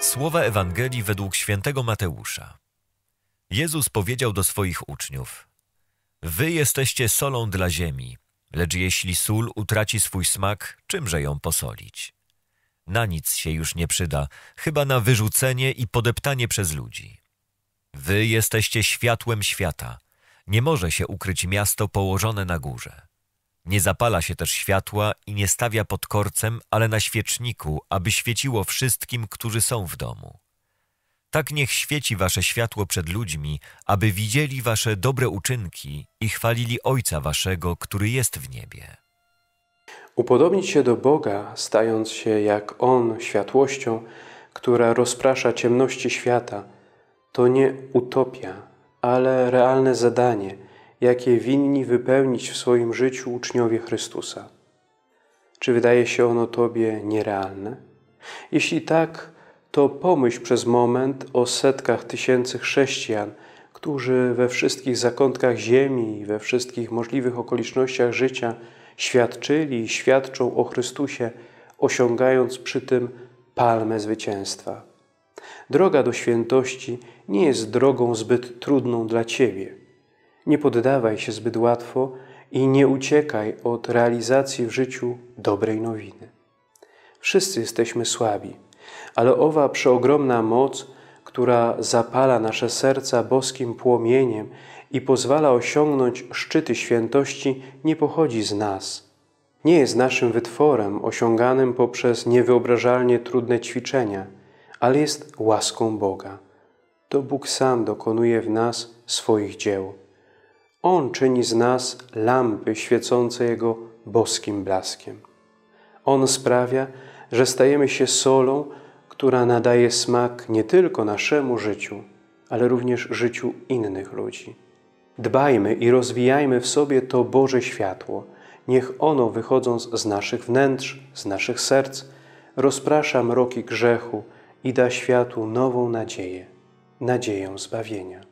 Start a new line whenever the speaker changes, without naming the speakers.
Słowa Ewangelii według świętego Mateusza. Jezus powiedział do swoich uczniów: Wy jesteście solą dla ziemi, lecz jeśli sól utraci swój smak, czymże ją posolić? Na nic się już nie przyda, chyba na wyrzucenie i podeptanie przez ludzi. Wy jesteście światłem świata. Nie może się ukryć miasto położone na górze. Nie zapala się też światła i nie stawia pod korcem, ale na świeczniku, aby świeciło wszystkim, którzy są w domu. Tak niech świeci wasze światło przed ludźmi, aby widzieli wasze dobre uczynki i chwalili Ojca waszego, który jest w niebie.
Upodobnić się do Boga, stając się jak On światłością, która rozprasza ciemności świata, to nie utopia, ale realne zadanie – jakie winni wypełnić w swoim życiu uczniowie Chrystusa. Czy wydaje się ono Tobie nierealne? Jeśli tak, to pomyśl przez moment o setkach tysięcy chrześcijan, którzy we wszystkich zakątkach ziemi i we wszystkich możliwych okolicznościach życia świadczyli i świadczą o Chrystusie, osiągając przy tym palmę zwycięstwa. Droga do świętości nie jest drogą zbyt trudną dla Ciebie. Nie poddawaj się zbyt łatwo i nie uciekaj od realizacji w życiu dobrej nowiny. Wszyscy jesteśmy słabi, ale owa przeogromna moc, która zapala nasze serca boskim płomieniem i pozwala osiągnąć szczyty świętości, nie pochodzi z nas. Nie jest naszym wytworem osiąganym poprzez niewyobrażalnie trudne ćwiczenia, ale jest łaską Boga. To Bóg sam dokonuje w nas swoich dzieł. On czyni z nas lampy świecące Jego boskim blaskiem. On sprawia, że stajemy się solą, która nadaje smak nie tylko naszemu życiu, ale również życiu innych ludzi. Dbajmy i rozwijajmy w sobie to Boże światło. Niech ono, wychodząc z naszych wnętrz, z naszych serc, rozprasza mroki grzechu i da światu nową nadzieję, nadzieję zbawienia.